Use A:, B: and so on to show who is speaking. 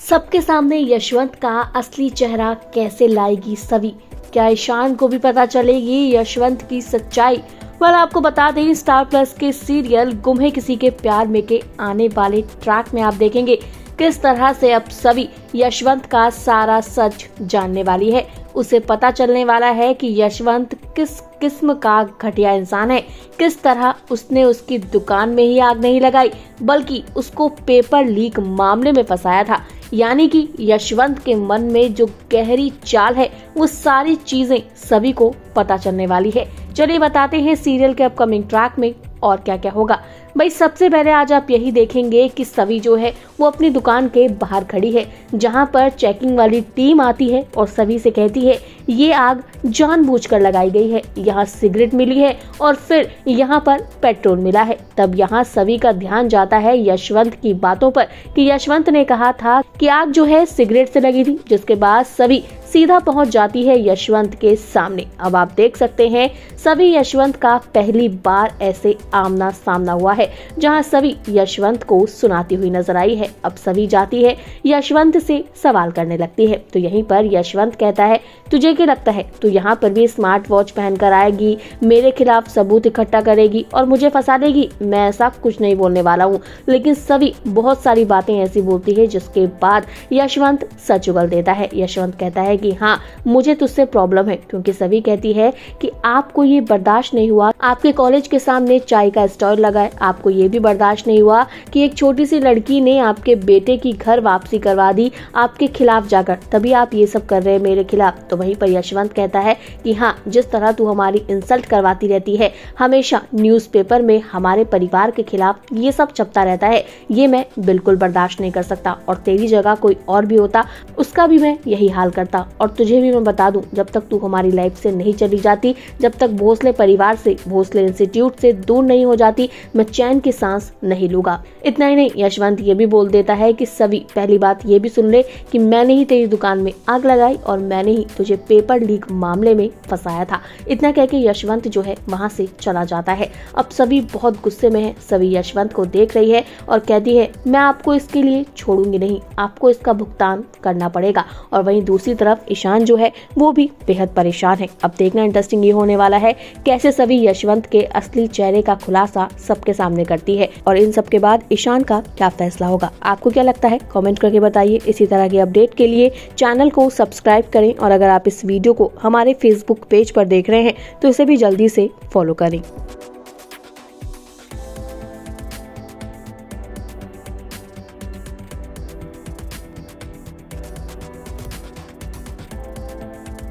A: सबके सामने यशवंत का असली चेहरा कैसे लाएगी सभी क्या ईशान को भी पता चलेगी यशवंत की सच्चाई? वाल आपको बता दें स्टार प्लस के सीरियल गुम है किसी के प्यार में के आने वाले ट्रैक में आप देखेंगे किस तरह से अब सभी यशवंत का सारा सच जानने वाली है। उसे पता चलने वाला है कि यशवंत किस किस्म का घटिया इंसान है। किस तरह उसने उसकी दुकान में ही आग नहीं लगाई, बल्कि उसको पेपर लीक मामले में फंसाया था। यानी कि यशवंत के मन में जो गहरी चाल है, वो सारी चीज़ें सभी को पता चलने वाली है। चलिए बताते हैं सीरियल के अपकमिंग ट्रैक में और क्या क्या होगा। भाई, सबसे पहले आज आप यही देखेंगे कि सभी जो है, वो अपनी दुकान के बाहर खड़ी है, जहाँ पर चेकिंग वाली टीम आती है और सभी से कहती है, ये आग जानबूझकर लगाई गई है, यहाँ सिगरेट मिली है और फिर यहाँ पर पेट्रोल मिला है। तब यहाँ सभी का ध्यान जाता है यशवंत की बातों पर, कि यशवंत ने कहा था कि आग जो है सिगरेट से लगी थी, जिसके बाद सभी सीधा पहुँच जाती है यशवंत के सामने। अब आप देख सकते हैं, सभी यशवंत का पहली बार ऐसे आमना सामना हुआ है, जहाँ सभी यशवंत को सुनाती हुई नज़र आई है। अब सभी जाती है, यशवंत से सवाल करने लगती है। तो यहीं पर यशवंत कहता है, तुझे क्या लगता है? तू यहाँ पर भी स्मार्ट वॉच पहन कर आएगी, मेरे खिलाफ सबूत इकट्ठा करेगी और मुझे फंसा देगी। मैं ऐसा कुछ नहीं बोलने वाला हूँ। लेकिन सभी बहुत सारी बातें ऐसी बोलती है, जिसके बाद यशवंत सच उगल देता है। यशवंत कहता है कि हाँ मुझे तुझसे प्रॉब्लम है, क्योंकि सभी कहती है कि आपको ये बर्दाश्त नहीं हुआ। आपके कॉलेज के सामने चाय का स्टॉल लगाए आपको ये भी बर्दाश्त नहीं हुआ कि एक छोटी सी लड़की ने आपके बेटे की घर वापसी करवा दी, आपके खिलाफ जाकर। तभी आप ये सब कर रहे हैं मेरे खिलाफ। तो वहीं पर यशवंत कहता है कि हाँ जिस तरह तू हमारी इंसल्ट करवाती रहती है, हमेशा न्यूज़पेपर में हमारे परिवार के खिलाफ ये सब छपता रहता है। ये मैं बिल्कुल बर्दाश्त नहीं कर सकता और तेरी जगह कोई और भी होता, उसका भी मैं यही हाल करता। और तुझे भी मैं बता दूँ, जब तक तू हमारी लाइफ से नहीं चली जाती, जब तक भोसले परिवार से, भोसले इंस्टीट्यूट से दूर नहीं हो जाती, मैं चैन की सांस नहीं लूँगा। इतना ही नहीं, यशवंत ये भी बोल देता है कि सभी, पहली बात ये भी सुन ले कि मैंने ही तेरी दुकान में आग लगाई और मैंने ही तुझे पेपर लीक मामले में फंसाया था। इतना कह के यशवंत जो है, वहाँ से चला जाता है। अब सभी बहुत गुस्से में है, सभी यशवंत को देख रही है और कहती है, मैं आपको इसके लिए छोड़ूँगी नहीं, आपको इसका भुगतान करना पड़ेगा। और वहीं दूसरी तरफ़ ईशान जो है, वो भी बेहद परेशान है। अब देखना इंटरेस्टिंग ये होने वाला है, कैसे सभी यशवंत के असली चेहरे का खुलासा सबके सामने करती है और इन सब के बाद ईशान का क्या फैसला होगा? आपको क्या लगता है? कॉमेंट करके बताइए। इसी तरह के अपडेट के लिए चैनल को सब्सक्राइब करें और अगर आप इस वीडियो को हमारे फेसबुक पेज पर देख रहे हैं तो इसे भी जल्दी से फॉलो करें।